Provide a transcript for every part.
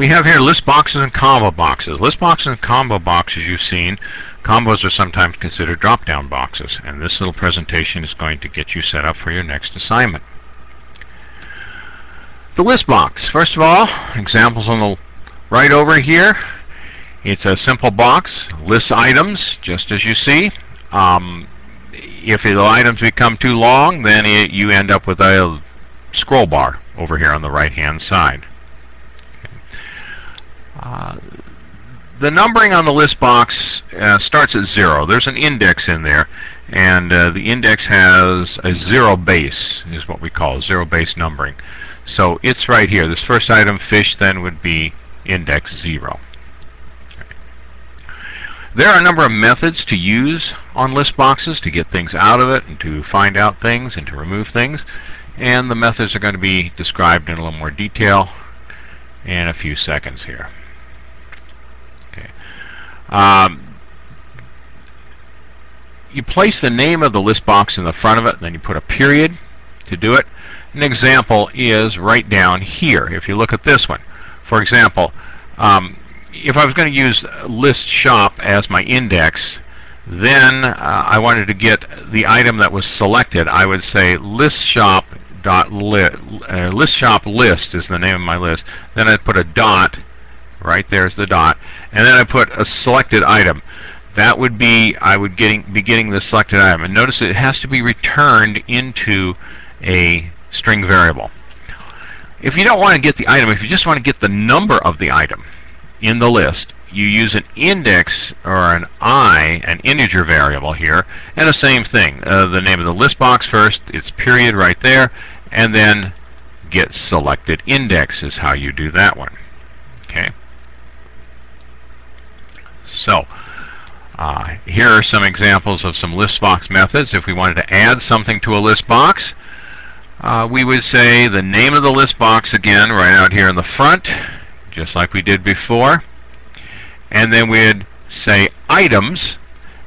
We have here list boxes and combo boxes. List boxes and combo boxes you've seen. Combos are sometimes considered drop-down boxes. And this little presentation is going to get you set up for your next assignment. The list box. First of all, examples on the right over here. It's a simple box, lists items, just as you see. Um, if the items become too long, then it, you end up with a scroll bar over here on the right hand side. The numbering on the list box uh, starts at zero. There's an index in there, and uh, the index has a zero base, is what we call zero base numbering. So it's right here. This first item, fish, then would be index zero. There are a number of methods to use on list boxes to get things out of it and to find out things and to remove things. And the methods are going to be described in a little more detail in a few seconds here. Um, you place the name of the list box in the front of it, and then you put a period to do it. An example is right down here. If you look at this one, for example, um, if I was going to use list shop as my index, then uh, I wanted to get the item that was selected. I would say list shop dot li uh, list shop list is the name of my list. Then I'd put a dot. Right there's the dot, and then I put a selected item. That would be I would getting be getting the selected item. And notice it has to be returned into a string variable. If you don't want to get the item, if you just want to get the number of the item, in the list, you use an index or an i, an integer variable here, and the same thing. Uh, the name of the list box first, it's period right there, and then get selected index is how you do that one. Okay. So, uh, here are some examples of some list box methods. If we wanted to add something to a list box, uh, we would say the name of the list box again right out here in the front just like we did before. And then we'd say items,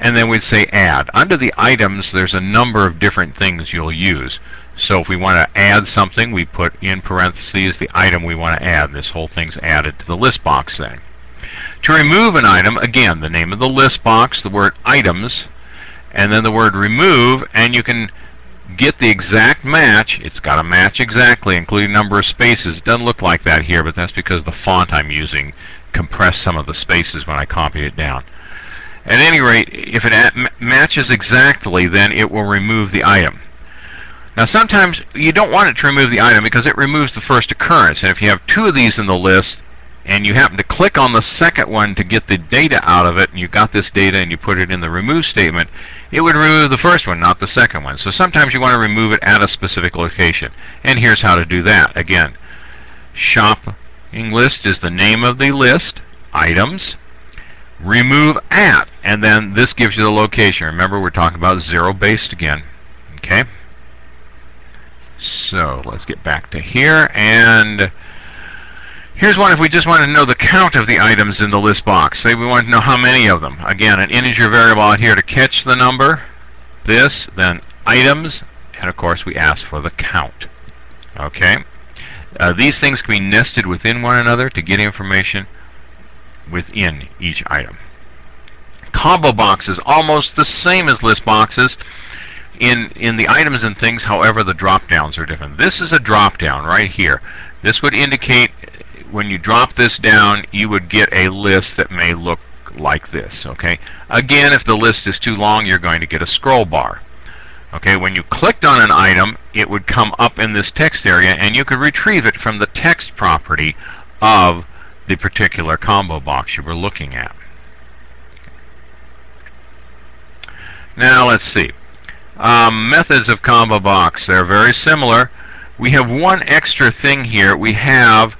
and then we'd say add. Under the items, there's a number of different things you'll use. So if we want to add something, we put in parentheses the item we want to add. This whole thing's added to the list box then. To remove an item, again, the name of the list box, the word items, and then the word remove, and you can get the exact match. It's got to match exactly, including number of spaces. It doesn't look like that here, but that's because the font I'm using compressed some of the spaces when I copied it down. At any rate, if it matches exactly, then it will remove the item. Now sometimes you don't want it to remove the item because it removes the first occurrence. And if you have two of these in the list, and you happen to click on the second one to get the data out of it, and you got this data and you put it in the remove statement, it would remove the first one, not the second one. So sometimes you want to remove it at a specific location. And here's how to do that. Again, shopping list is the name of the list, items, remove at, and then this gives you the location. Remember, we're talking about zero-based again. Okay? So let's get back to here, and Here's one if we just want to know the count of the items in the list box. Say we want to know how many of them. Again, an integer variable out here to catch the number. This, then items, and of course we ask for the count. Okay? Uh, these things can be nested within one another to get information within each item. Combo boxes, almost the same as list boxes. In, in the items and things, however, the drop downs are different. This is a drop down right here. This would indicate when you drop this down, you would get a list that may look like this. Okay. Again, if the list is too long, you're going to get a scroll bar. Okay, when you clicked on an item, it would come up in this text area, and you could retrieve it from the text property of the particular combo box you were looking at. Now let's see. Um, methods of combo box. They're very similar. We have one extra thing here. We have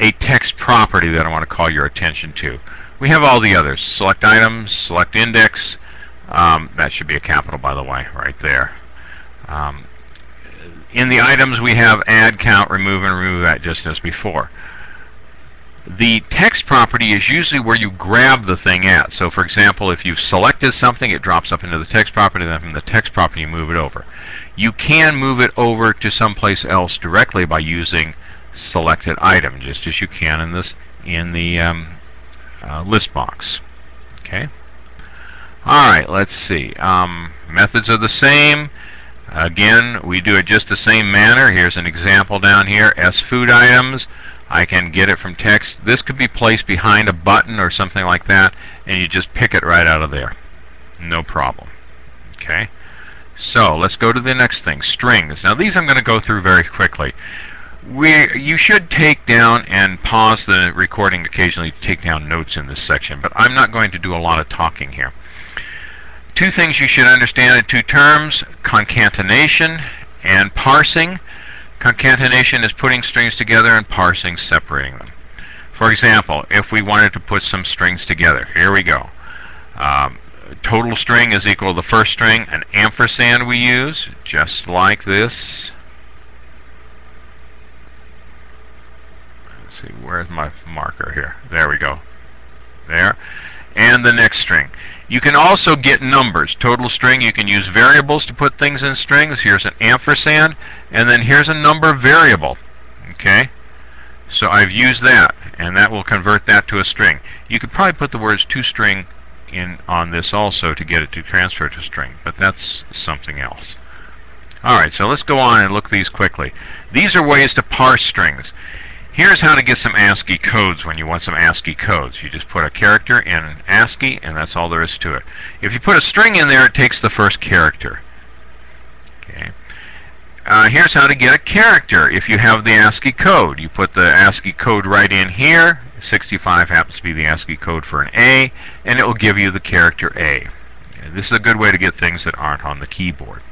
a text property that I want to call your attention to. We have all the others. Select items, select index. Um, that should be a capital, by the way, right there. Um, in the items, we have add, count, remove, and remove at just as before. The text property is usually where you grab the thing at. So, for example, if you've selected something, it drops up into the text property, then from the text property, you move it over. You can move it over to someplace else directly by using selected item, just as you can in this in the um, uh, list box. Okay. All right. Let's see. Um, methods are the same. Again, we do it just the same manner. Here's an example down here. S food items. I can get it from text. This could be placed behind a button or something like that, and you just pick it right out of there. No problem. Okay. So let's go to the next thing, strings. Now these I'm going to go through very quickly. We, you should take down and pause the recording occasionally to take down notes in this section, but I'm not going to do a lot of talking here. Two things you should understand in two terms, concatenation and parsing. Concatenation is putting strings together and parsing separating them. For example, if we wanted to put some strings together, here we go. Um, total string is equal to the first string, an ampersand we use, just like this. Let's see, where's my marker here? There we go. There. And the next string. You can also get numbers. Total string, you can use variables to put things in strings. Here's an ampersand, and then here's a number variable. Okay? So I've used that, and that will convert that to a string. You could probably put the words toString in on this also to get it to transfer to string, but that's something else. Alright, so let's go on and look these quickly. These are ways to parse strings. Here's how to get some ASCII codes when you want some ASCII codes. You just put a character in ASCII, and that's all there is to it. If you put a string in there, it takes the first character. Okay. Uh, here's how to get a character if you have the ASCII code. You put the ASCII code right in here. 65 happens to be the ASCII code for an A, and it will give you the character A. This is a good way to get things that aren't on the keyboard.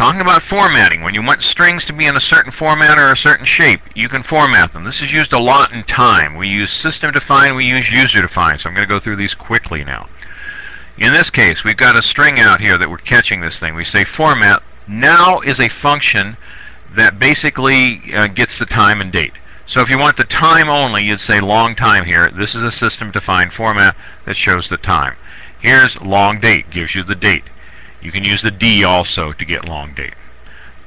Talking about formatting, when you want strings to be in a certain format or a certain shape, you can format them. This is used a lot in time. We use system define, we use user define. So I'm going to go through these quickly now. In this case, we've got a string out here that we're catching this thing. We say format now is a function that basically uh, gets the time and date. So if you want the time only, you'd say long time here. This is a system defined format that shows the time. Here's long date, gives you the date. You can use the D also to get long date.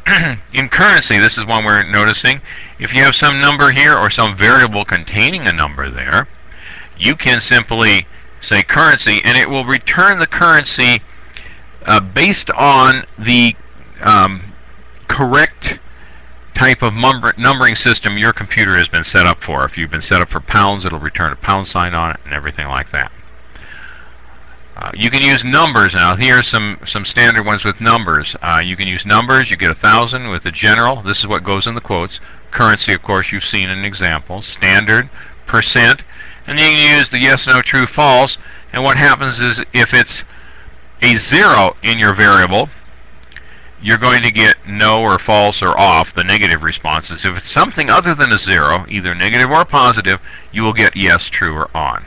in currency, this is one we're noticing. If you have some number here or some variable containing a number there, you can simply say currency and it will return the currency uh, based on the um, correct type of numbering system your computer has been set up for. If you've been set up for pounds, it'll return a pound sign on it and everything like that. Uh, you can use numbers now. Here are some, some standard ones with numbers. Uh, you can use numbers. You get a thousand with the general. This is what goes in the quotes. Currency, of course, you've seen an example. Standard, percent. And then you can use the yes, no, true, false. And what happens is if it's a zero in your variable, you're going to get no or false or off, the negative responses. If it's something other than a zero, either negative or positive, you will get yes, true, or on.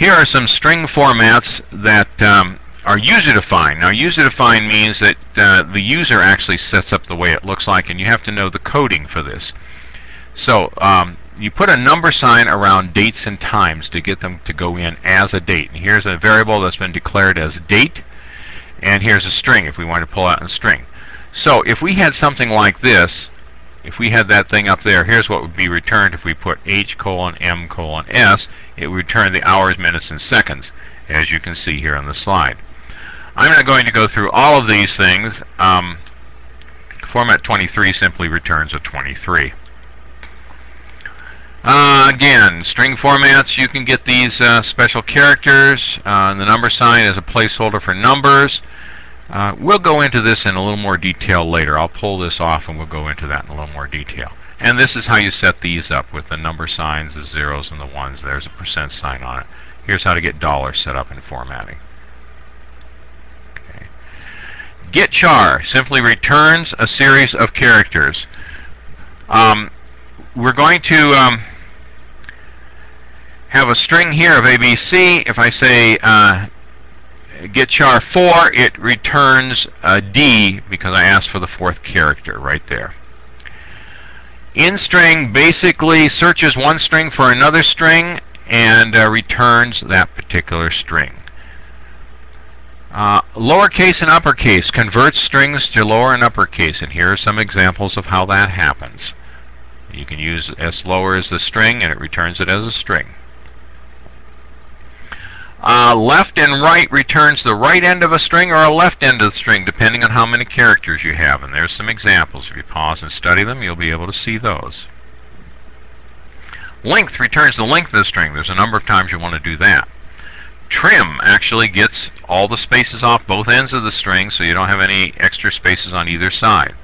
Here are some string formats that um, are user-defined. Now, user-defined means that uh, the user actually sets up the way it looks like, and you have to know the coding for this. So, um, you put a number sign around dates and times to get them to go in as a date. And here's a variable that's been declared as date, and here's a string if we want to pull out a string. So, if we had something like this, if we had that thing up there, here's what would be returned if we put H colon M colon S. It would return the hours, minutes, and seconds, as you can see here on the slide. I'm not going to go through all of these things. Um, format 23 simply returns a 23. Uh, again, string formats, you can get these uh, special characters. Uh, the number sign is a placeholder for numbers. Uh, we'll go into this in a little more detail later. I'll pull this off and we'll go into that in a little more detail. And this is how you set these up with the number signs, the zeros, and the ones. There's a percent sign on it. Here's how to get dollars set up in formatting. Okay. Get char simply returns a series of characters. Um, we're going to um, have a string here of ABC. If I say uh, get char 4, it returns a D because I asked for the fourth character right there. InString basically searches one string for another string and uh, returns that particular string. Uh, lowercase and uppercase converts strings to lower and uppercase, and here are some examples of how that happens. You can use s lower as the string, and it returns it as a string. Uh, left and right returns the right end of a string or a left end of the string, depending on how many characters you have. And there's some examples. If you pause and study them, you'll be able to see those. Length returns the length of the string. There's a number of times you want to do that. Trim actually gets all the spaces off both ends of the string so you don't have any extra spaces on either side.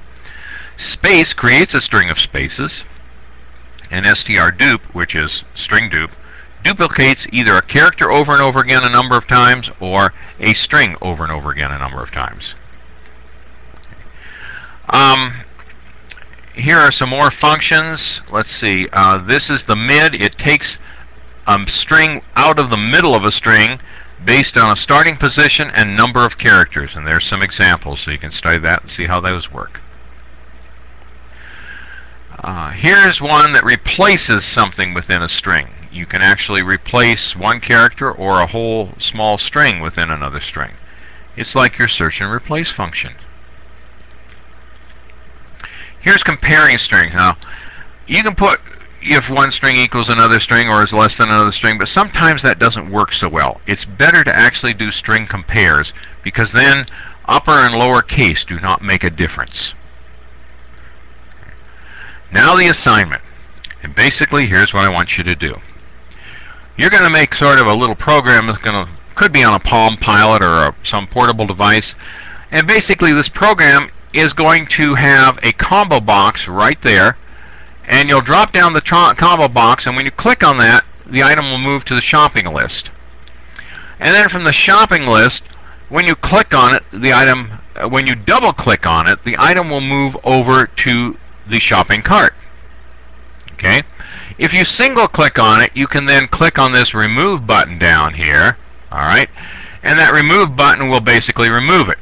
Space creates a string of spaces. And strdupe, which is string dupe, duplicates either a character over and over again a number of times or a string over and over again a number of times. Um, here are some more functions. Let's see. Uh, this is the mid. It takes a string out of the middle of a string based on a starting position and number of characters. And there's some examples, so you can study that and see how those work. Uh, here's one that replaces something within a string. You can actually replace one character or a whole small string within another string. It's like your search and replace function. Here's comparing strings. Now, you can put if one string equals another string or is less than another string, but sometimes that doesn't work so well. It's better to actually do string compares because then upper and lower case do not make a difference. Now the assignment. And basically, here's what I want you to do. You're going to make sort of a little program that's going to could be on a Palm Pilot or a, some portable device. And basically, this program is going to have a combo box right there and you'll drop down the combo box and when you click on that the item will move to the shopping list and then from the shopping list when you click on it the item uh, when you double click on it the item will move over to the shopping cart okay if you single click on it you can then click on this remove button down here alright and that remove button will basically remove it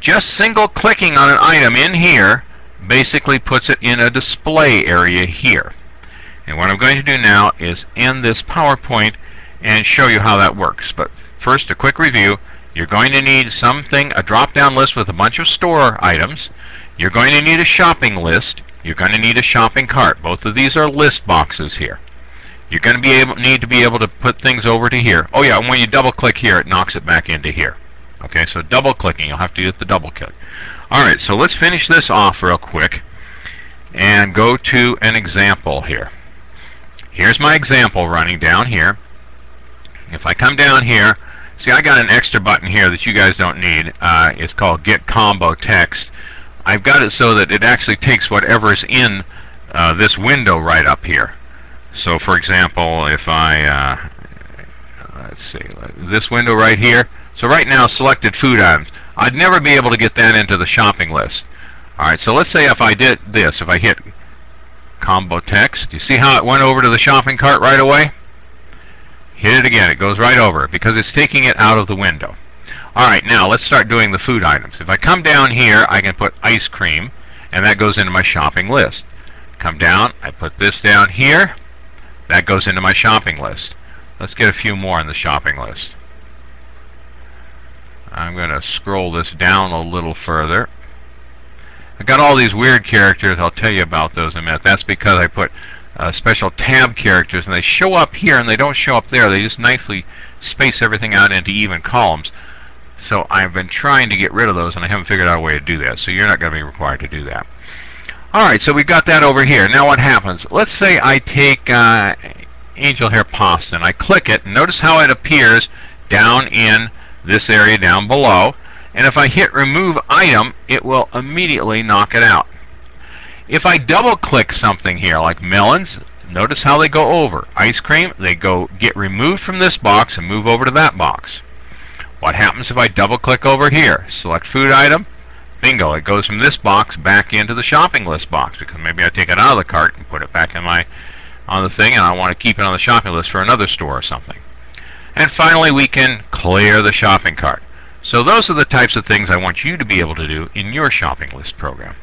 just single clicking on an item in here basically puts it in a display area here. And what I'm going to do now is end this PowerPoint and show you how that works. But first, a quick review. You're going to need something, a drop-down list with a bunch of store items. You're going to need a shopping list. You're going to need a shopping cart. Both of these are list boxes here. You're going to be able, need to be able to put things over to here. Oh yeah, and when you double click here, it knocks it back into here. Okay, so double clicking, you'll have to hit the double click. Alright, so let's finish this off real quick and go to an example here. Here's my example running down here. If I come down here, see I got an extra button here that you guys don't need. Uh, it's called Get Combo Text. I've got it so that it actually takes whatever is in uh, this window right up here. So for example, if I, uh, let's see, this window right here, so right now, selected food items. I'd never be able to get that into the shopping list. Alright, so let's say if I did this, if I hit combo text, you see how it went over to the shopping cart right away? Hit it again, it goes right over because it's taking it out of the window. Alright, now let's start doing the food items. If I come down here, I can put ice cream, and that goes into my shopping list. Come down, I put this down here, that goes into my shopping list. Let's get a few more on the shopping list. I'm going to scroll this down a little further. I got all these weird characters. I'll tell you about those in a minute. That's because I put uh, special tab characters, and they show up here, and they don't show up there. They just nicely space everything out into even columns. So I've been trying to get rid of those, and I haven't figured out a way to do that. So you're not going to be required to do that. Alright, so we've got that over here. Now what happens? Let's say I take uh, Angel Hair Pasta, and I click it, notice how it appears down in this area down below. And if I hit remove item, it will immediately knock it out. If I double click something here, like melons, notice how they go over. Ice cream, they go get removed from this box and move over to that box. What happens if I double click over here? Select food item, bingo, it goes from this box back into the shopping list box because maybe I take it out of the cart and put it back in my on the thing and I want to keep it on the shopping list for another store or something. And finally, we can clear the shopping cart. So those are the types of things I want you to be able to do in your shopping list program.